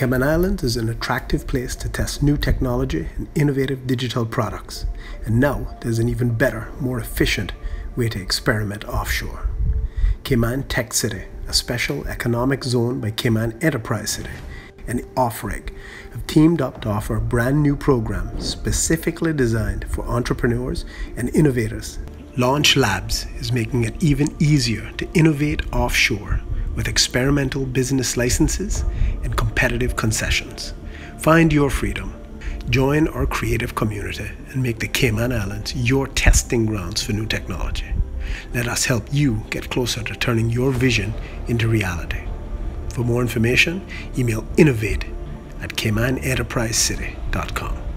Cayman Islands is an attractive place to test new technology and innovative digital products. And now there's an even better, more efficient way to experiment offshore. Cayman Tech City, a special economic zone by Cayman Enterprise City, and OfReg have teamed up to offer a brand new program specifically designed for entrepreneurs and innovators. Launch Labs is making it even easier to innovate offshore with experimental business licenses and competitive concessions. Find your freedom. Join our creative community and make the Cayman Islands your testing grounds for new technology. Let us help you get closer to turning your vision into reality. For more information, email innovate at caymanenterprisecity.com.